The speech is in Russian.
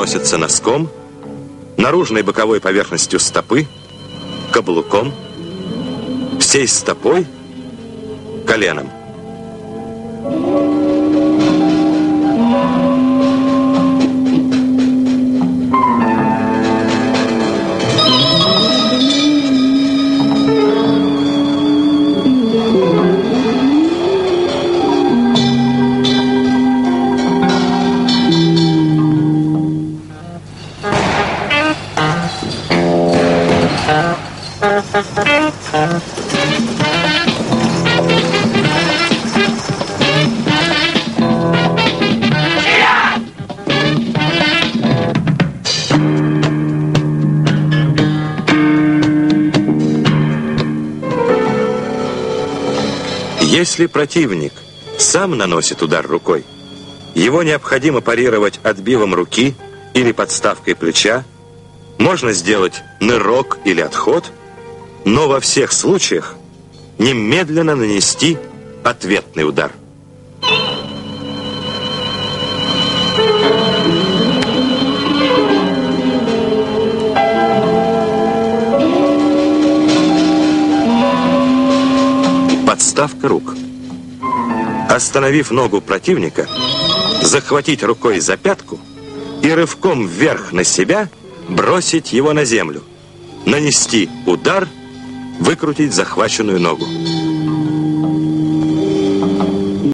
носится носком, наружной боковой поверхностью стопы, каблуком, всей стопой, коленом. Если противник сам наносит удар рукой, его необходимо парировать отбивом руки или подставкой плеча, можно сделать нырок или отход, но во всех случаях немедленно нанести ответный удар. Подставка рук. Остановив ногу противника, захватить рукой за пятку и рывком вверх на себя бросить его на землю, нанести удар, выкрутить захваченную ногу.